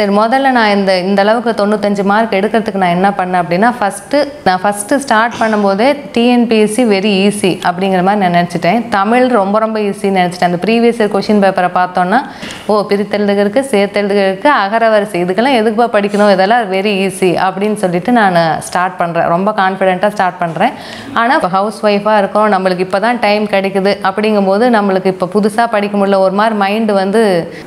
சரி முதல்ல நான் இந்த இந்த அளவுக்கு தொண்ணூத்தஞ்சு மார்க் எடுக்கிறதுக்கு நான் என்ன பண்ணேன் அப்படின்னா ஃபஸ்ட்டு நான் ஃபஸ்ட்டு ஸ்டார்ட் பண்ணும்போதே டிஎன்பிஎஸ்சி வெரி ஈஸி அப்படிங்கிற மாதிரி நான் நினச்சிட்டேன். தமிழ் ரொம்ப ரொம்ப ஈஸின்னு நினச்சிட்டேன். அந்த ப்ரீவியஸ் இயர் கொஷின் பேப்பரை பார்த்தோன்னா ஓ பிரித்தெழுதுக இருக்குது சேர்த்தெழுதுக இருக்குது அகரவரிசை இதுக்கெல்லாம் எதுக்குப்பா படிக்கணும்? இதெல்லாம் வெரி ஈஸி அப்படின்னு சொல்லிட்டு நான் ஸ்டார்ட் பண்ணுறேன் ரொம்ப கான்ஃபிடென்ட்டாக ஸ்டார்ட் பண்ணுறேன் ஆனால் இப்போ ஹவுஸ் ஒய்ஃபாக இருக்கோம். நம்மளுக்கு இப்போ தான் டைம் கிடைக்குது. அப்படிங்கும்போது நம்மளுக்கு இப்போ புதுசாக படிக்க முடியல. ஒரு மாதிரி மைண்டு வந்து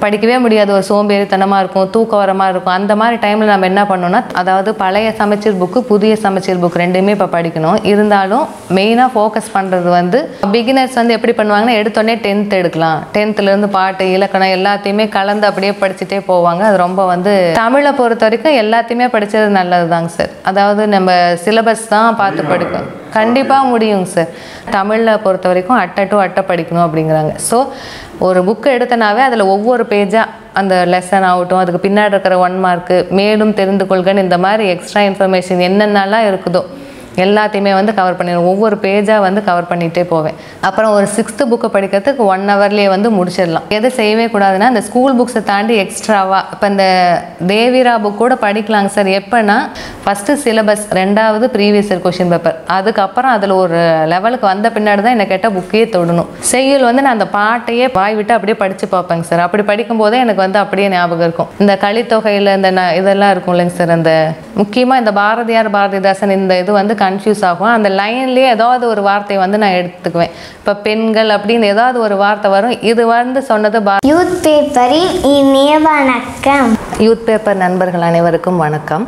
படிக்கவே முடியாது. ஒரு சோம்பேறித்தனமாக இருக்கும். தூக்கம் வர மாதிரி இருக்கும். அந்த மாதிரி டைமில் நம்ம என்ன பண்ணோம்னா அதாவது பழைய சமைச்சீர் புக்கு புதிய சமைச்சீர் புக் ரெண்டுமே இப்போ படிக்கணும். இருந்தாலும் மெயினாக ஃபோக்கஸ் பண்ணுறது வந்து பிகினர்ஸ் வந்து எப்படி பண்ணுவாங்கன்னா எடுத்தோடனே டென்த் எடுக்கலாம். டென்த்துலேருந்து பாட்டு இலக்கணம் எல்லாத்தையுமே கலந்து அப்படியே படிச்சுட்டே போவாங்க. அது ரொம்ப வந்து தமிழை பொறுத்த வரைக்கும் எல்லாத்தையுமே படித்தது நல்லது தாங்க சார் அதாவது நம்ம சிலபஸ் தான் பார்த்து படிக்கணும் கண்டிப்பாக முடியுங்க சார் தமிழில் பொறுத்த வரைக்கும் அட்டை டு அட்டை படிக்கணும் அப்படிங்கிறாங்க. ஸோ ஒரு புக்கு எடுத்தனாவே அதில் ஒவ்வொரு பேஜாக அந்த லெசன் ஆகட்டும் அதுக்கு பின்னாடி இருக்கிற ஒன் மார்க்கு மேலும் தெரிந்து கொள்கன்னு இந்த மாதிரி எக்ஸ்ட்ரா இன்ஃபர்மேஷன் என்னென்னலாம் இருக்குதோ எல்லாத்தையுமே வந்து கவர் பண்ணிடுவேன் ஒவ்வொரு பேஜாக வந்து கவர் பண்ணிகிட்டே போவேன். அப்புறம் ஒரு சிக்ஸ்த்து புக்கை படிக்கிறதுக்கு ஒன் ஹவர்லேயே வந்து முடிச்சிடலாம். எதை செய்யவே கூடாதுன்னா இந்த ஸ்கூல் புக்ஸை தாண்டி எக்ஸ்ட்ராவாக இப்போ இந்த தேவிரா புக் கூட படிக்கலாங்க சார் எப்போன்னா ஃபஸ்ட்டு சிலபஸ் ரெண்டாவது ப்ரீவியஸ் இயர் கொஷின் பேப்பர் அதுக்கப்புறம் அதில் ஒரு லெவலுக்கு வந்த பின்னாடி தான் என்னை கேட்டால் புக்கையே தொடணும். செய்யுள் வந்து நான் அந்த பாட்டையே வாய் விட்டு அப்படியே படித்து பார்ப்பேங்க சார் அப்படி படிக்கும்போதே எனக்கு வந்து அப்படியே ஞாபகம் இருக்கும். இந்த கலித்தொகையில் இந்த ந- இதெல்லாம் இருக்கும் இல்லைங்க சார் அந்த முக்கியமாக இந்த பாரதியார் பாரதிதாசன் இந்த இது வந்து கன்ஃபியூஸ் ஆகும். அந்த லைன்லேயே ஏதாவது ஒரு வார்த்தை வந்து நான் எடுத்துக்குவேன். இப்போ பெண்கள் அப்படின்னு ஏதாவது ஒரு வார்த்தை வரும். இது வந்து சொன்னது பா யூத் பேப்பரின் இனிய வணக்கம் யூத் பேப்பர் நண்பர்கள் அனைவருக்கும் வணக்கம்.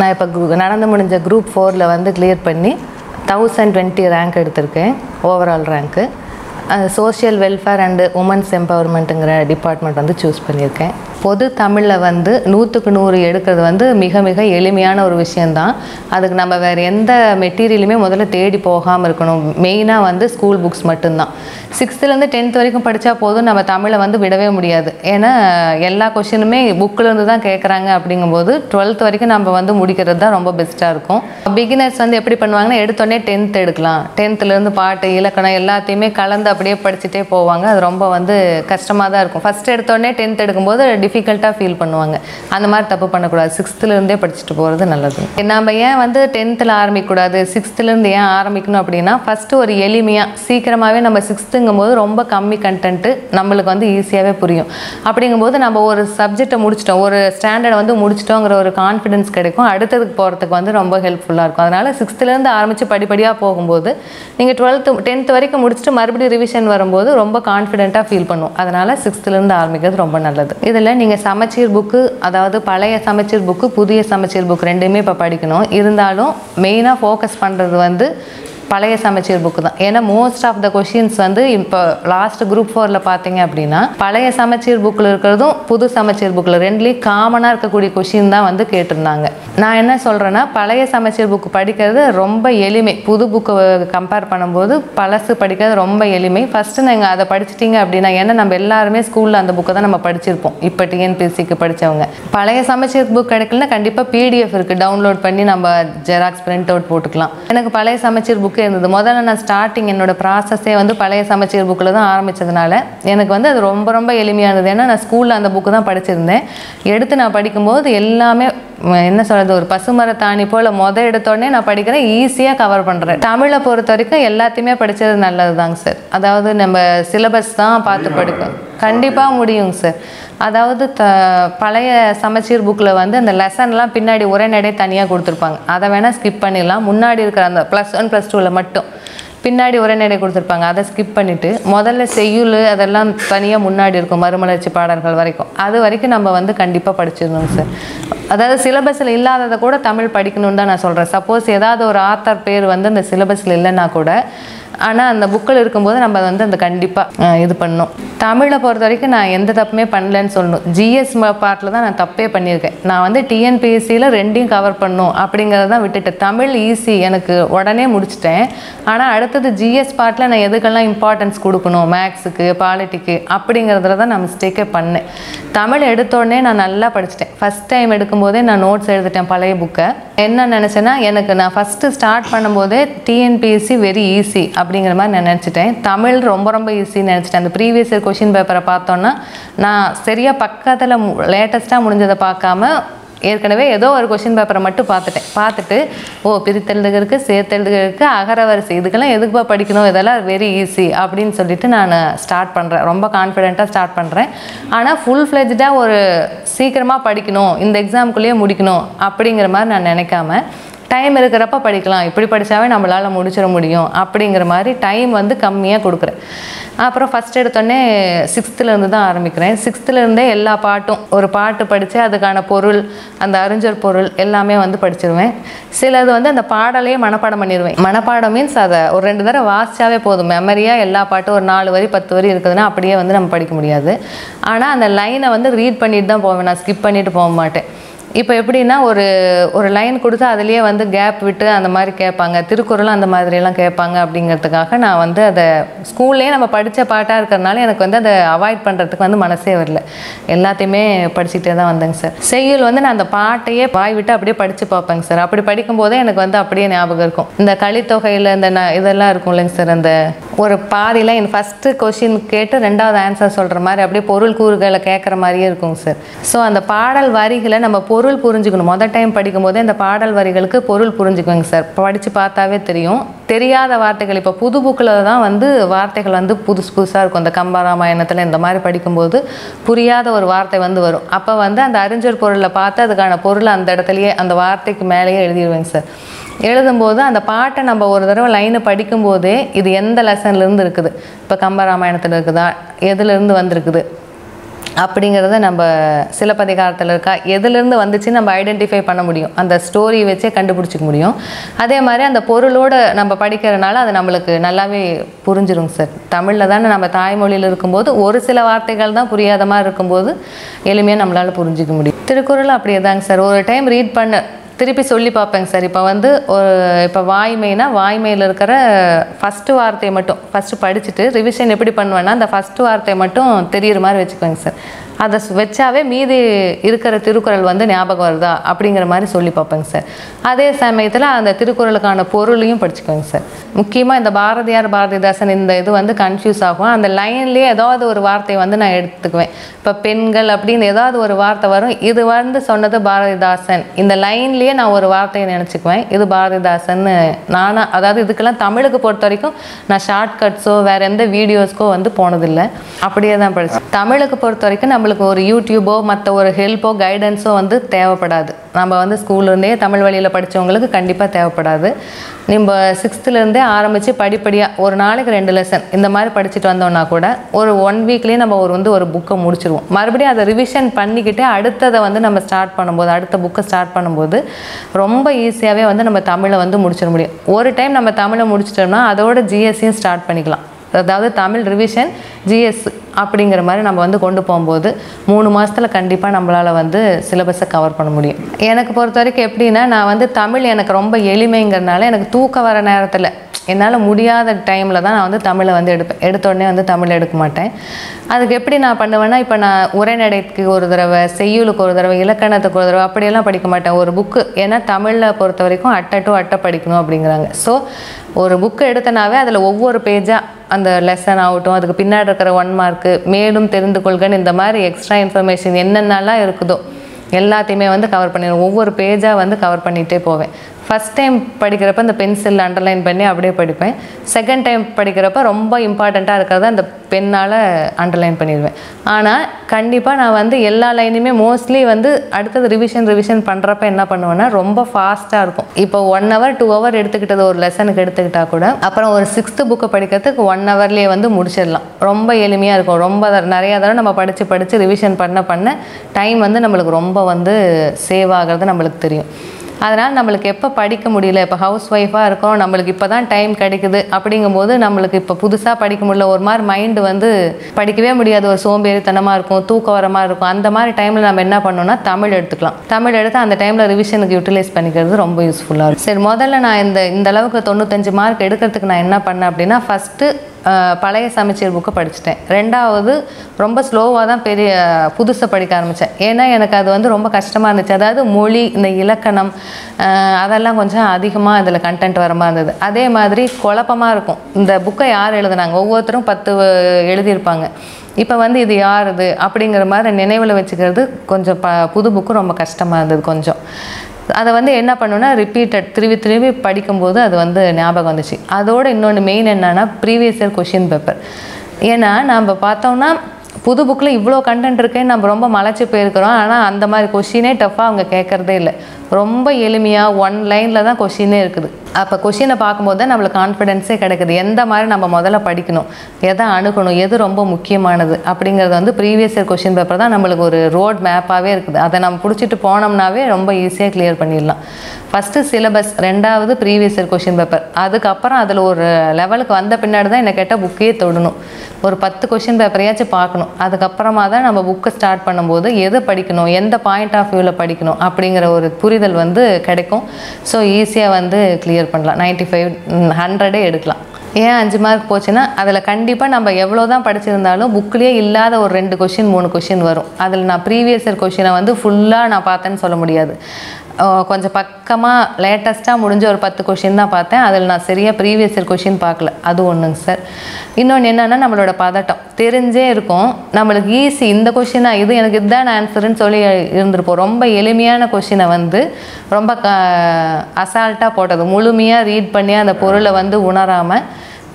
நான் இப்போ நடந்து முடிஞ்ச குரூப் ஃபோரில் வந்து கிளியர் பண்ணி தௌசண்ட் டுவெண்ட்டி ரேங்க் எடுத்திருக்கேன். Overall rank social welfare and women's எம்பவர்மெண்ட்டுங்கிற டிபார்ட்மெண்ட் வந்து சூஸ் பண்ணியிருக்கேன். பொது தமிழில் வந்து நூற்றுக்கு நூறு எடுக்கிறது வந்து மிக மிக எளிமையான ஒரு விஷயந்தான் அதுக்கு நம்ம வேறு எந்த மெட்டீரியலுமே முதல்ல தேடி போகாமல் இருக்கணும். மெயினாக வந்து ஸ்கூல் புக்ஸ் மட்டும்தான். சிக்ஸ்த்துலேருந்து டென்த் வரைக்கும் படித்தா போதும். நம்ம தமிழை வந்து விடவே முடியாது. ஏன்னா எல்லா கொஷினுமே புக்கிலேருந்து தான் கேட்குறாங்க அப்படிங்கும்போது டுவெல்த் வரைக்கும் நம்ம வந்து முடிக்கிறது தான் ரொம்ப பெஸ்ட்டாக இருக்கும். பிகினர்ஸ் வந்து எப்படி பண்ணுவாங்கன்னா எடுத்தோடனே டென்த் எடுக்கலாம். டென்த்துலேருந்து பாட்டு இலக்கணம் எல்லாத்தையுமே கலந்து அப்படியே படிச்சுட்டே போவாங்க. அது ரொம்ப வந்து கஷ்டமாக தான் இருக்கும். ஃபஸ்ட் எடுத்தோடனே டென்த் எடுக்கும்போது டிஃபிகல்ட்டாக ஃபீல் பண்ணுவாங்க. அந்த மாதிரி தப்பு பண்ணக்கூடாது. சிக்ஸ்த்துலேருந்தே படிச்சுட்டு போகிறது நல்லது. நம்ம ஏன் வந்து டென்த்தில் ஆரம்பிக்கக்கூடாது? சிக்ஸ்த்துலேருந்து ஏன் ஆரம்பிக்கணும் அப்படின்னா ஃபஸ்ட்டு ஒரு எளிமையாக சீக்கிரமாகவே நம்ம சிக்ஸ்த்துங்கும் போது ரொம்ப கம்மி கண்டென்ட்டு நம்மளுக்கு வந்து ஈஸியாகவே புரியும். அப்படிங்கும்போது நம்ம ஒரு சப்ஜெக்டை முடிச்சிட்டோம். ஒரு ஸ்டாண்டர்டை வந்து முடிச்சிட்டோங்கிற ஒரு கான்ஃபிடன்ஸ் கிடைக்கும். அடுத்ததுக்கு போகிறதுக்கு வந்து ரொம்ப ஹெல்ப்ஃபுல்லாக இருக்கும். அதனால் சிக்ஸ்த்துலேருந்து ஆரம்பித்து படிப்படியாக போகும்போது நீங்கள் டுவெல்த்து டென்த் வரைக்கும் முடிச்சுட்டு மறுபடியும் ரிவிஷன் வரும்போது ரொம்ப கான்ஃபிடென்ட்டாக ஃபீல் பண்ணும். அதனால் சிக்ஸ்த்துலேருந்து ஆரம்பிக்கிறது ரொம்ப நல்லது. இதில் நீங்கள் சமச்சீர் புக்கு அதாவது பழைய சமச்சீர் புக்கு புதிய சமச்சீர் புக் ரெண்டுமே இப்போ படிக்கணும். இருந்தாலும் மெயினாக ஃபோக்கஸ் பண்ணுறது வந்து பழைய சமச்சீர் புக்கு தான். ஏன்னா மோஸ்ட் ஆஃப் த கொஷின்ஸ் வந்து இப்போ லாஸ்ட் குரூப் ஃபோரில் பார்த்தீங்க அப்படின்னா பழைய சமச்சீர் புக்கில் இருக்கிறதும் புது சமச்சீர் புக்கில் ரெண்டுலேயும் காமனாக இருக்கக்கூடிய கொஷின் தான் வந்து கேட்டிருந்தாங்க. நான் என்ன சொல்கிறேன்னா பழைய சமச்சீர் புக்கு படிக்கிறது ரொம்ப எளிமை. புது புக்கு கம்பேர் பண்ணும்போது பழசு படிக்கிறது ரொம்ப எளிமை. ஃபஸ்ட்டு நீங்கள் அதை படிச்சிட்டிங்க அப்படின்னா ஏன்னா நம்ம எல்லாருமே ஸ்கூலில் அந்த புக்கை தான் நம்ம படிச்சிருப்போம். இப்போ டிஎன்பிஎஸ்சிக்கு படித்தவங்க பழைய சமச்சீர் புக் கிடைக்கலன்னா கண்டிப்பாக பிடிஎஃப் இருக்குது டவுன்லோட் பண்ணி நம்ம ஜெராக்ஸ் பிரிண்ட் அவுட் போட்டுக்கலாம். எனக்கு பழைய சமச்சீர் புக் புக்கு இருந்தது. முதல்ல நான் ஸ்டார்டிங் என்னோடய ப்ராசஸே வந்து பழைய சமச்சீர் புக்கில் தான் ஆரம்பித்ததுனால எனக்கு வந்து அது ரொம்ப ரொம்ப எளிமையானது. ஏன்னா நான் ஸ்கூலில் அந்த புக்கு தான் படிச்சிருந்தேன். எடுத்து நான் படிக்கும்போது எல்லாமே என்ன சொல்கிறது ஒரு பசுமரத்தாணி போல் மொத எடுத்தோடனே நான் படிக்கிறேன் ஈஸியாக கவர் பண்ணுறேன் தமிழை பொறுத்த வரைக்கும் எல்லாத்தையுமே படித்தது நல்லது தாங்க சார் அதாவது நம்ம சிலபஸ் தான் பார்த்து படிக்கும் கண்டிப்பாக முடியுங்க சார் அதாவது த பழைய சமச்சீர் புக்கில் வந்து அந்த லெசன்லாம் பின்னாடி உரைநடை தனியாக கொடுத்துருப்பாங்க. அதை வேணால் ஸ்கிப் பண்ணிடலாம். முன்னாடி இருக்கிற அந்த ப்ளஸ் ஒன் ப்ளஸ் டூவில் மட்டும். பின்னாடி உரைநடை கொடுத்துருப்பாங்க. அதை ஸ்கிப் பண்ணிவிட்டு முதல்ல செய்யுள் அதெல்லாம் தனியாக முன்னாடி இருக்கும் மறுமலர்ச்சி பாடல்கள் வரைக்கும். அது வரைக்கும் நம்ம வந்து கண்டிப்பாக படிச்சிடணும் சார் அதாவது சிலபஸில் இல்லாததை கூட தமிழ் படிக்கணும்னு தான் நான் சொல்கிறேன் சப்போஸ் ஏதாவது ஒரு ஆத்தர் பேர் வந்து அந்த சிலபஸில் இல்லைன்னா கூட ஆனால் அந்த புக்கில் இருக்கும்போது நம்ம வந்து அந்த கண்டிப்பாக இது பண்ணோம் தமிழை பொறுத்த வரைக்கும் நான் எந்த தப்புமே பண்ணலன்னு சொல்லணும். ஜிஎஸ் பார்ட்டில் தான் நான் தப்பே பண்ணியிருக்கேன். நான் வந்து டிஎன்பிஎஸ்சியில் ரெண்டையும் கவர் பண்ணும் அப்படிங்கிறத தான் விட்டுட்டேன். தமிழ் ஈஸி எனக்கு உடனே முடிச்சிட்டேன். ஆனால் அடுத்தது ஜிஎஸ் பார்ட்டில் நான் எதுக்கெல்லாம் இம்பார்ட்டன்ஸ் கொடுக்கணும்? மேக்ஸுக்கு பாலிட்டிக்கு அப்படிங்கிறதுல தான் நான் மிஸ்டேக்கே பண்ணேன். தமிழ் எடுத்தோடனே நான் நல்லா படிச்சிட்டேன். ஃபஸ்ட் டைம் எடுக்கும்போதே நான் நோட்ஸ் எழுதிட்டேன் பழைய புக்கை. என்ன நினச்சேன்னா எனக்கு நான் ஃபஸ்ட்டு ஸ்டார்ட் பண்ணும்போதே டிஎன்பிஎஸ்சி வெரி ஈஸி அப்படிங்கிற மாதிரி நான் நினச்சிட்டேன். தமிழ் ரொம்ப ரொம்ப ஈஸின்னு நினச்சிட்டேன். அந்த ப்ரீவியஸ் இயர் கொஷின் பேப்பரை பார்த்தோன்னா நான் சரியாக பக்கத்தில் லேட்டஸ்ட்டாக முடிஞ்சதை பார்க்காம ஏற்கனவே ஏதோ ஒரு கொஷின் பேப்பரை மட்டும் பார்த்துட்டேன். பார்த்துட்டு ஓ பிரித்தெழுதுகிறதுக்கு சேர்த்தெழுதுகிறதுக்கு அகரவரிசை இதுக்கெல்லாம் எதுக்குப்பா படிக்கணும்? இதெல்லாம் வெரி ஈஸி அப்படின்னு சொல்லிட்டு நான் ஸ்டார்ட் பண்ணுறேன் ரொம்ப கான்ஃபிடென்ட்டாக ஸ்டார்ட் பண்ணுறேன் ஆனால் ஃபுல் ஃப்ளெஜ்டாக ஒரு சீக்கிரமாக படிக்கணும். இந்த எக்ஸாமுக்குள்ளேயே முடிக்கணும் அப்படிங்கிற மாதிரி நான் நினைக்காம டைம் இருக்கிறப்ப படிக்கலாம். இப்படி படித்தாவே நம்மளால் முடிச்சிட முடியும். அப்படிங்கிற மாதிரி டைம் வந்து கம்மியாக கொடுக்குறேன். அப்புறம் ஃபஸ்ட் எடுத்தோடனே சிக்ஸ்த்துலேருந்து தான் ஆரம்பிக்கிறேன். சிக்ஸ்த்துலேருந்தே எல்லா பாட்டும் ஒரு பாட்டு படித்து அதுக்கான பொருள் அந்த அறிஞர் பொருள் எல்லாமே வந்து படிச்சிருவேன். சிலது வந்து அந்த பாடலையே மனப்பாடம் பண்ணிடுவேன் மனப்பாடம் மீன்ஸ் அதை ஒரு ரெண்டு தடவை வாசிச்சாவே போதும். மெமரியாக எல்லா பாட்டும் ஒரு நாலு வரி பத்து வரி இருக்குதுன்னா அப்படியே வந்து நம்ம படிக்க முடியாது. ஆனால் அந்த லைனை வந்து ரீட் பண்ணிட்டு தான் போவேன். நான் ஸ்கிப் பண்ணிட்டு போக மாட்டேன். இப்போ எப்படின்னா ஒரு ஒரு லைன் கொடுத்து அதுலேயே வந்து கேப் விட்டு அந்த மாதிரி கேட்பாங்க. திருக்குறள் அந்த மாதிரியெல்லாம் கேட்பாங்க அப்படிங்கிறதுக்காக நான் வந்து அதை ஸ்கூல்லேயே நம்ம படித்த பாட்டாக இருக்கிறனால எனக்கு வந்து அதை அவாய்ட் பண்ணுறதுக்கு வந்து மனசே வரல. எல்லாத்தையுமே படிச்சுட்டே தான் வந்தேங்க சார். செய்யுள் வந்து நான் அந்த பாட்டையே வாய் விட்டு அப்படியே படித்து பார்ப்பேங்க சார். அப்படி படிக்கும்போதே எனக்கு வந்து அப்படியே ஞாபகம் இருக்கும். இந்த கலித்தொகையில் இந்த ந இதெல்லாம் இருக்கும் இல்லைங்க சார் அந்த ஒரு பாதியில் என் ஃபஸ்ட்டு கொஷின் கேட்டு ரெண்டாவது ஆன்சர் சொல்கிற மாதிரி அப்படியே பொருள் கூறுகளை கேட்குற மாதிரியே இருக்குங்க சார் ஸோ அந்த பாடல் வரிகளை நம்ம பொருள் புரிஞ்சுக்கணும். மொதல் டைம் படிக்கும்போதே அந்த பாடல் வரிகளுக்கு பொருள் புரிஞ்சுக்குவேங்க சார் படித்து பார்த்தாவே தெரியும். தெரியாத வார்த்தைகள் இப்போ புது புக்கில் தான் வந்து வார்த்தைகள் வந்து புதுசு புதுசாக இருக்கும். இந்த கம்பராமாயணத்தில் இந்த மாதிரி படிக்கும்போது புரியாத ஒரு வார்த்தை வந்து வரும். அப்போ வந்து அந்த அறிஞர் பொருளை பார்த்து அதுக்கான பொருள் அந்த இடத்துலையே அந்த வார்த்தைக்கு மேலேயே எழுதிடுவேங்க சார் எழுதும்போது அந்த பாட்டை நம்ம ஒரு தடவை லைனை படிக்கும்போதே இது எந்த லெசன்லேருந்து இருக்குது? இப்போ கம்பராமாயணத்தில் இருக்குதா? எதுலேருந்து வந்திருக்குது? அப்படிங்கிறத நம்ம சிலப்பதிகாரத்தில் இருக்கா? எதுலேருந்து வந்துச்சு நம்ம ஐடென்டிஃபை பண்ண முடியும். அந்த ஸ்டோரி வச்சே கண்டுபிடிச்சிக்க முடியும். அதே மாதிரி அந்த பொருளோடு நம்ம படிக்கிறனால அது நம்மளுக்கு நல்லாவே புரிஞ்சிருங்க சார் தமிழில் தானே நம்ம தாய்மொழியில் இருக்கும்போது ஒரு சில வார்த்தைகள் தான் புரியாத மாதிரி இருக்கும்போது எளிமையாக நம்மளால் புரிஞ்சிக்க முடியும். திருக்குறள் அப்படியே தாங்க சார் ஒரு டைம் ரீட் பண்ண. திருப்பி சொல்லி பார்ப்பேங்க சார். இப்போ வந்து ஒரு இப்போ வாய்மைனா வாய்மையில் இருக்கிற ஃபஸ்ட்டு வார்த்தையை மட்டும் ஃபஸ்ட்டு படிச்சுட்டு ரிவிஷன் எப்படி பண்ணுவேன்னா அந்த ஃபஸ்ட்டு வார்த்தையை மட்டும் தெரியுற மாதிரி வச்சுக்கோங்க சார். அதை வச்சாவே மீதி இருக்கிற திருக்குறள் வந்து ஞாபகம் வருதா அப்படிங்கிற மாதிரி சொல்லி பார்ப்பேங்க சார். அதே சமயத்தில் அந்த திருக்குறளுக்கான பொருளையும் படிச்சுக்குவேங்க சார். முக்கியமாக இந்த பாரதியார் பாரதிதாசன் இந்த இது வந்து கன்ஃபியூஸ் ஆகும். அந்த லைன்லேயே ஏதாவது ஒரு வார்த்தையை வந்து நான் எடுத்துக்குவேன். இப்போ பெண்கள் அப்படின்னு ஏதாவது ஒரு வார்த்தை வரும். இது வந்து சொன்னது பாரதிதாசன். இந்த லைன்லேயே நான் ஒரு வார்த்தையை நினச்சிக்குவேன். இது பாரதிதாசன் நானாக அதாவது இதுக்கெல்லாம் தமிழுக்கு பொறுத்த வரைக்கும் நான் ஷார்ட் கட்ஸோ வேறு எந்த வீடியோஸ்க்கோ வந்து போனதில்லை. அப்படியே தான் படித்தேன் தமிழுக்கு பொறுத்த வரைக்கும் நம்ம நம்மளுக்கு ஒரு யூடியூபோ மற்ற ஒரு ஹெல்ப்போ கைடன்ஸோ வந்து தேவைப்படாது. நம்ம வந்து ஸ்கூல்லேருந்தே தமிழ் வழியில் படித்தவங்களுக்கு கண்டிப்பாக தேவைப்படாது. நம்ம சிக்ஸ்த்துலேருந்தே ஆரம்பித்து படிப்படியாக ஒரு நாளைக்கு ரெண்டு லெசன் இந்த மாதிரி படிச்சுட்டு வந்தோம்னா கூட ஒரு ஒன் வீக்லேயே நம்ம ஒரு வந்து ஒரு புக்கை முடிச்சிருவோம். மறுபடியும் அதை ரிவிஷன் பண்ணிக்கிட்டே அடுத்ததை வந்து நம்ம ஸ்டார்ட் பண்ணும்போது அடுத்த புக்கை ஸ்டார்ட் பண்ணும்போது ரொம்ப ஈஸியாகவே வந்து நம்ம தமிழை வந்து முடிச்சிட முடியும். ஒரு டைம் நம்ம தமிழை முடிச்சிட்டோம்னா அதோட ஜிஎஸ்சியும் ஸ்டார்ட் பண்ணிக்கலாம். அதாவது தமிழ் ரிவிஷன் ஜிஎஸ் அப்படிங்கிற மாதிரி நம்ம வந்து கொண்டு போகும்போது மூணு மாதத்தில் கண்டிப்பாக நம்மளால் வந்து சிலபஸை கவர் பண்ண முடியும். எனக்கு பொறுத்த வரைக்கும் எப்படின்னா நான் வந்து தமிழ் எனக்கு ரொம்ப எளிமைங்கிறனால எனக்கு தூக்கம் வர நேரத்தில் என்னால் முடியாத டைமில் தான் நான் வந்து தமிழை வந்து எடுப்பேன் எடுத்த உடனே வந்து தமிழ் எடுக்க மாட்டேன். அதுக்கு எப்படி நான் பண்ணுவேன்னா இப்போ நான் உரைநடைக்கு ஒரு தடவை செய்யுளுக்கு ஒரு தடவை இலக்கணத்துக்கு ஒரு தடவை அப்படியெல்லாம் படிக்க மாட்டேன். ஒரு புக்கு ஏன்னா தமிழில் பொறுத்த வரைக்கும் அட்டை டு அட்டை படிக்கணும் அப்படிங்கிறாங்க. ஸோ ஒரு புக்கு எடுத்தனாவே அதில் ஒவ்வொரு பேஜாக அந்த லெசன் ஆகட்டும் அதுக்கு பின்னாடி இருக்கிற ஒன் மார்க்கு மேலும் தெரிந்து கொள்கன்னு இந்த மாதிரி எக்ஸ்ட்ரா இன்ஃபர்மேஷன் என்னென்னலாம் இருக்குதோ எல்லாத்தையுமே வந்து கவர் பண்ணிடுவேன். ஒவ்வொரு பேஜாக வந்து கவர் பண்ணிகிட்டே போவேன். ஃபஸ்ட் டைம் படிக்கிறப்ப இந்த பென்சில் அண்டர்லைன் பண்ணி அப்படியே படிப்பேன். செகண்ட் டைம் படிக்கிறப்ப ரொம்ப இம்பார்ட்டண்ட்டாக இருக்கிறத அந்த பென்னால் அண்டர்லைன் பண்ணிடுவேன். ஆனால் கண்டிப்பாக நான் வந்து எல்லா லைனுமே மோஸ்ட்லி வந்து அடுத்தது ரிவிஷன் ரிவிஷன் பண்ணுறப்ப என்ன பண்ணுவேன்னா ரொம்ப ஃபாஸ்ட்டாக இருக்கும். இப்போ ஒன் ஹவர் டூ ஹவர் எடுத்துக்கிட்டது ஒரு லெசனுக்கு எடுத்துக்கிட்டால் கூட அப்புறம் ஒரு சிக்ஸ்த்து புக்கை படிக்கிறதுக்கு ஒன் ஹவர்லேயே வந்து முடிச்சிடலாம். ரொம்ப எளிமையாக இருக்கும். ரொம்ப நிறையா தடவை நம்ம படித்து படித்து ரிவிஷன் பண்ண பண்ண டைம் வந்து நம்மளுக்கு ரொம்ப வந்து சேவ் ஆகிறது நம்மளுக்கு தெரியும். அதனால் நம்மளுக்கு எப்போ படிக்க முடியல? இப்போ ஹவுஸ் ஒய்ஃபாக இருக்கோம் நம்மளுக்கு இப்போ தான் டைம் கிடைக்குது அப்படிங்கும்போது நம்மளுக்கு இப்போ புதுசாக படிக்க முடியல. ஒரு மாதிரி மைண்டு வந்து படிக்கவே முடியாது. ஒரு சோம்பேறித்தனமாக இருக்கும் தூக்கம் வர மாதிரி இருக்கும். அந்த மாதிரி டைமில் நம்ம என்ன பண்ணோம்னா தமிழ் எடுத்துக்கலாம். தமிழ் எடுத்து அந்த டைமில் ரிவிஷனுக்கு யூட்டிலைஸ் பண்ணிக்கிறது ரொம்ப யூஸ்ஃபுல்லாக இருக்கும். சரி முதல்ல நான் இந்த இந்த அளவுக்கு தொண்ணூத்தஞ்சு மார்க் எடுக்கிறதுக்கு நான் என்ன பண்ணேன் அப்படின்னா ஃபஸ்ட்டு பழைய சமைச்சீர் புக்கை படிச்சிட்டேன். ரெண்டாவது ரொம்ப ஸ்லோவாக தான் பெரிய புதுசை படிக்க ஆரம்பித்தேன் ஏன்னா எனக்கு அது வந்து ரொம்ப கஷ்டமாக இருந்துச்சு. அதாவது மொழி இந்த இலக்கணம் அதெல்லாம் கொஞ்சம் அதிகமாக அதில் கண்டென்ட் வர மாதிரி இருந்தது. அதே மாதிரி குழப்பமாக இருக்கும். இந்த புக்கை யார் எழுதுனாங்க? ஒவ்வொருத்தரும் பத்து எழுதியிருப்பாங்க. இப்போ வந்து இது யார் இது? அப்படிங்கிற மாதிரி நினைவில் வச்சுக்கிறது கொஞ்சம் ப புது புக்கு ரொம்ப கஷ்டமாக இருந்தது கொஞ்சம். அதை வந்து என்ன பண்ணுன்னா ரிப்பீட்டட் திரும்பி திரும்பி படிக்கும்போது அது வந்து ஞாபகம் வந்துச்சு. அதோட இன்னொன்று மெயின் என்னன்னா ப்ரீவியஸ் இயர் கொஷின் பேப்பர் ஏன்னா நம்ம பார்த்தோம்னா புது புக்கில் இவ்வளோ கண்டென்ட் இருக்கேன்னு நம்ம ரொம்ப மலைச்சு போயிருக்கிறோம். ஆனால் அந்த மாதிரி கொஷினே டஃப்பாக அவங்க கேட்குறதே இல்லை. ரொம்ப எளிமையாக ஒன் லைனில் தான் கொஷினே இருக்குது. அப்போ கொஷினை பார்க்கும்போது தான் நம்மளுக்கு கான்ஃபிடென்ஸே கிடைக்குது. எந்த மாதிரி நம்ம முதல்ல படிக்கணும்? எதை அணுகணும்? எது ரொம்ப முக்கியமானது? அப்படிங்கிறது வந்து ப்ரீவியஸ் இயர் கொஷின் பேப்பர் தான் நம்மளுக்கு ஒரு ரோட் மேப்பாகவே இருக்குது. அதை நம்ம பிடிச்சிட்டு போனோம்னாவே ரொம்ப ஈஸியாக கிளியர் பண்ணிடலாம். ஃபஸ்ட்டு சிலபஸ் ரெண்டாவது ப்ரீவியஸ் இயர் கொஷின் பேப்பர் அதுக்கப்புறம் அதில் ஒரு லெவலுக்கு வந்த பின்னாடி தான் என்ன கேட்டால் புக்கே தொடணும். ஒரு பத்து கொஷின் பேப்பரையாச்சும் பார்க்கணும். அதுக்கப்புறமா தான் நம்ம புக்கை ஸ்டார்ட் பண்ணும்போது எது படிக்கணும்? எந்த பாயிண்ட் ஆஃப் வியூவில் படிக்கணும்? அப்படிங்கிற ஒரு புரிதல் வந்து கிடைக்கும். ஸோ ஈஸியாக வந்து கிளியர் பண்ணலாம். 95 ஃபைவ் ஹண்ட்ரடே எடுக்கலாம். ஏன் அஞ்சு மார்க் போச்சுன்னா அதில் கண்டிப்பாக நம்ம எவ்வளோ தான் படிச்சிருந்தாலும் புக்லேயே இல்லாத ஒரு ரெண்டு கொஷின் மூணு கொஷின் வரும். அதில் நான் ப்ரீவியஸ் இயர் கொஷினை வந்து ஃபுல்லாக நான் பார்த்தேன்னு சொல்ல முடியாது. கொஞ்சம் பக்கமாக லேட்டஸ்ட்டாக முடிஞ்ச ஒரு பத்து கொஷின் தான் பார்த்தேன். அதில் நான் சரியாக ப்ரீவியஸ் இயர் கொஷின் பார்க்கல. அது ஒன்றுங்க சார் இன்னொன்று என்னென்னா நம்மளோட பதட்டம். தெரிஞ்சே இருக்கும். நம்மளுக்கு ஈஸி இந்த கொஷினா இது எனக்கு இதுதான் ஆன்சருன்னு சொல்லி இருந்திருப்போம். ரொம்ப எளிமையான கொஷினை வந்து ரொம்ப க அசால்ட்டாக போட்டது. முழுமையாக ரீட் பண்ணி அந்த பொருளை வந்து உணராமல்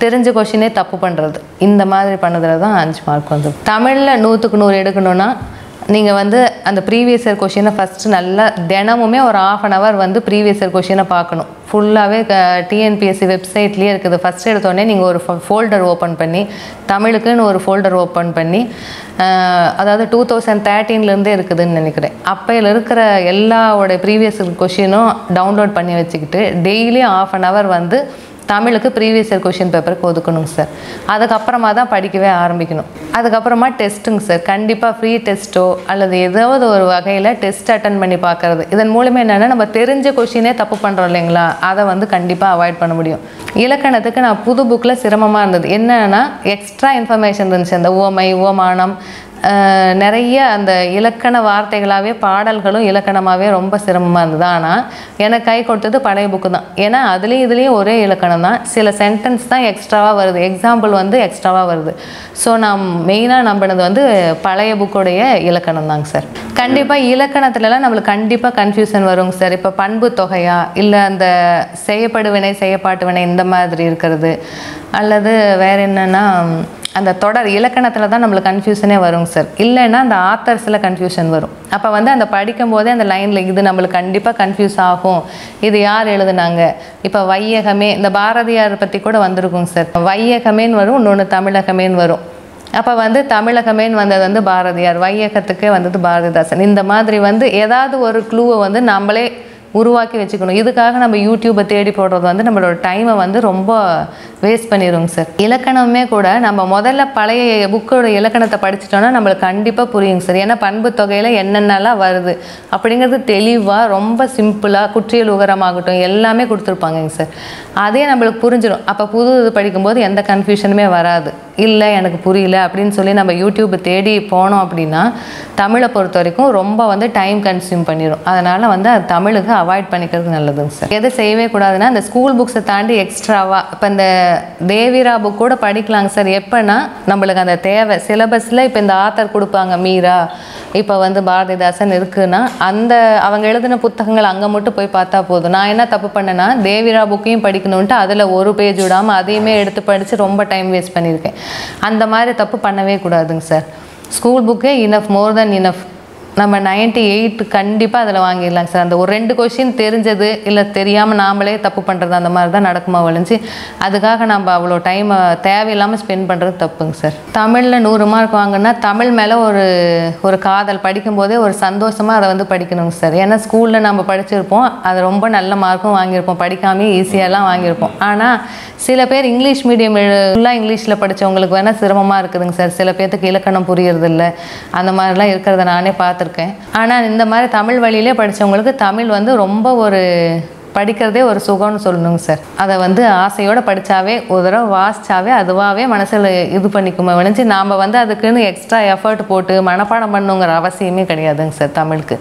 தெரிஞ்ச கொஷினே தப்பு பண்ணுறது இந்த மாதிரி பண்ணதில் தான் அஞ்சு மார்க் வந்து தமிழில் நூற்றுக்கு நூறு எடுக்கணும்னா நீங்கள் வந்து அந்த ப்ரீவியஸ் இயர் கொஷினை ஃபஸ்ட்டு நல்லா தினமுமே ஒரு ஆஃப் அன் ஹவர் வந்து ப்ரீவியஸ் இயர் கொஷினை பார்க்கணும். ஃபுல்லாகவே டிஎன்பிஎஸ்சி வெப்சைட்லேயே இருக்குது. ஃபஸ்ட் எடுத்தோடனே நீங்கள் ஒரு ஃபோல்டர் ஓப்பன் பண்ணி தமிழுக்குன்னு ஒரு ஃபோல்டர் ஓப்பன் பண்ணி அதாவது டூ தௌசண்ட் தேர்ட்டீன்லேருந்தே இருக்குதுன்னு நினைக்கிறேன். அப்போயில் இருக்கிற எல்லாவோட ப்ரீவியஸ் கொஷினும் டவுன்லோட் பண்ணி வச்சுக்கிட்டு டெய்லியும் ஆஃப் அன் ஹவர் வந்து தமிழுக்கு ப்ரீவியஸ் இயர் கொஷின் பேப்பருக்கு ஒதுக்கணுங்க சார் அதுக்கப்புறமா தான் படிக்கவே ஆரம்பிக்கணும். அதுக்கப்புறமா டெஸ்ட்டுங்க சார் கண்டிப்பாக ஃப்ரீ டெஸ்ட்டோ அல்லது ஏதாவது ஒரு வகையில் டெஸ்ட் அட்டன் பண்ணி பார்க்கறது. இதன் மூலமே என்னென்னா நம்ம தெரிஞ்ச கொஷினே தப்பு பண்ணுறோம் இல்லைங்களா? அதை வந்து கண்டிப்பாக அவாய்ட் பண்ண முடியும். இலக்கணத்துக்கு நான் புது புக்கில் சிரமமாக இருந்தது. என்னென்னா எக்ஸ்ட்ரா இன்ஃபர்மேஷன் இருந்துச்சு. அந்த உவமை ஓமானம் நிறைய அந்த இலக்கண வார்த்தைகளாகவே பாடல்களும் இலக்கணமாகவே ரொம்ப சிரமமாக இருந்தது. ஆனால் எனக்கு கை கொடுத்தது பழைய புக்கு தான். ஏன்னா அதுலேயும் இதுலேயும் ஒரே இலக்கணம் தான். சில சென்டென்ஸ் தான் எக்ஸ்ட்ராவாக வருது. எக்ஸாம்பிள் வந்து எக்ஸ்ட்ராவாக வருது. ஸோ நான் மெயினாக நம்பினது வந்து பழைய புக்குடைய இலக்கணம் தாங்க சார். கண்டிப்பாக இலக்கணத்துலலாம் நம்மளுக்கு கண்டிப்பாக கன்ஃபியூஷன் வருங்க சார். இப்போ பண்பு தொகையா இல்லை அந்த செய்யப்படுவினை செய்யப்பாட்டு வினை இந்த மாதிரி இருக்கிறது. அல்லது வேற என்னன்னா அந்த தொடர் இலக்கணத்தில் தான் நம்மளுக்கு கன்ஃபியூஷனே வருங்க சார் இல்லைன்னா அந்த ஆத்தர்ஸில் கன்ஃபியூஷன் வரும். அப்போ வந்து அந்த படிக்கும் போதே அந்த லைனில் இது நம்மளுக்கு கண்டிப்பாக கன்ஃபியூஸ் ஆகும். இது யார் எழுதுனாங்க? இப்போ வையகமே இந்த பாரதியார் பற்றி கூட வந்திருக்குங்க சார் வையகமேன்னு வரும் இன்னொன்று தமிழகமேன்னு வரும். அப்போ வந்து தமிழகமேன்னு வந்தது வந்து பாரதியார். வையகத்துக்கே வந்தது பாரதிதாசன். இந்த மாதிரி வந்து ஏதாவது ஒரு க்ளூவை வந்து நம்மளே உருவாக்கி வச்சுக்கணும். இதுக்காக நம்ம யூடியூப்பை தேடி போடுறது வந்து நம்மளோட டைமை வந்து ரொம்ப வேஸ்ட் பண்ணிடுவோங்க சார் இலக்கணமே கூட நம்ம முதல்ல பழைய புக்கோட இலக்கணத்தை படிச்சிட்டோம்னா நம்மளுக்கு கண்டிப்பாக புரியுங்க சார் ஏன்னா பண்பு தொகையில் என்னென்னலாம் வருது அப்படிங்கிறது தெளிவாக ரொம்ப சிம்பிளாக குற்றியல் உகரமாகட்டும் எல்லாமே கொடுத்துருப்பாங்கங்க சார் அதே நம்மளுக்கு புரிஞ்சிடும். அப்போ புது இது படிக்கும்போது எந்த கன்ஃபியூஷனுமே வராது. இல்லை எனக்கு புரியல அப்படின்னு சொல்லி நம்ம யூடியூப்பை தேடி போனோம் அப்படின்னா தமிழை பொறுத்த வரைக்கும் ரொம்ப வந்து டைம் கன்சியூம் பண்ணிடும் அதனால் வந்து அது தமிழுக்கு அவாய்ட் பண்ணிக்கிறது நல்லதுங்க சார். எதை செய்யவே கூடாதுன்னா இந்த ஸ்கூல் புக்ஸை தாண்டி எக்ஸ்ட்ராவாக இப்போ இந்த தேவிரா புக் கூட படிக்கலாங்க சார். எப்போன்னா நம்மளுக்கு அந்த தேவை. சிலபஸில் இப்போ இந்த ஆத்தர் கொடுப்பாங்க மீரா. இப்போ வந்து பாரதிதாசன் இருக்குன்னா அந்த அவங்க எழுதின புத்தகங்கள் அங்கே மட்டும் போய் பார்த்தா போதும். நான் என்ன தப்பு பண்ணேன்னா தேவிரா புக்கையும் படிக்கணுன்ட்டு அதில் ஒரு பேஜ் விடாமல் அதையுமே எடுத்து படித்து ரொம்ப டைம் வேஸ்ட் பண்ணியிருக்கேன். அந்த மாதிரி தப்பு பண்ணவே கூடாதுங்க சார். ஸ்கூல் புக்கே இனஃப் மோர் தென் இனஃப் நம்ம நைன்ட்டி எயிட் கண்டிப்பாக அதில் வாங்கிடலாங்க சார். அந்த ஒரு ரெண்டு கொஷின் தெரிஞ்சது இல்லை தெரியாமல் நாமளே தப்பு பண்ணுறது அந்த மாதிரி தான் நடக்குமா ஒழிஞ்சு அதுக்காக நம்ம அவ்வளோ டைமை தேவையில்லாமல் ஸ்பெண்ட் பண்ணுறது தப்புங்க சார். தமிழில் நூறு மார்க் வாங்கினா தமிழ் மேலே ஒரு ஒரு காதல் படிக்கும்போதே ஒரு சந்தோஷமாக அதை வந்து படிக்கணுங்க சார். ஏன்னா ஸ்கூலில் நம்ம படிச்சிருப்போம் அது ரொம்ப நல்ல மார்க்கும் வாங்கியிருப்போம் படிக்காமே ஈஸியாகலாம் வாங்கியிருப்போம். ஆனால் சில பேர் இங்கிலீஷ் மீடியம் ஃபுல்லாக இங்கிலீஷில் படித்தவங்களுக்கு வேணால் சிரமமாக இருக்குதுங்க சார். சில பேர்த்துக்கு இலக்கணம் புரியறதில்ல. அந்த மாதிரிலாம் இருக்கிறத நானே பார்த்து பார்த்துருக்கேன். ஆனால் இந்த மாதிரி தமிழ் வழியிலே படித்தவங்களுக்கு தமிழ் வந்து ரொம்ப ஒரு படிக்கிறதே ஒரு சுகம்னு சொல்லணுங்க சார். அதை வந்து ஆசையோடு படித்தாவே ஒரு தடவை வாசிச்சாவே அதுவாகவே மனசில் இது பண்ணிக்குமே விளைஞ்சு நாம் வந்து அதுக்குன்னு எக்ஸ்ட்ரா எஃபர்ட் போட்டு மனப்பாடம் பண்ணுங்கிற அவசியமே கிடையாதுங்க சார் தமிழுக்கு.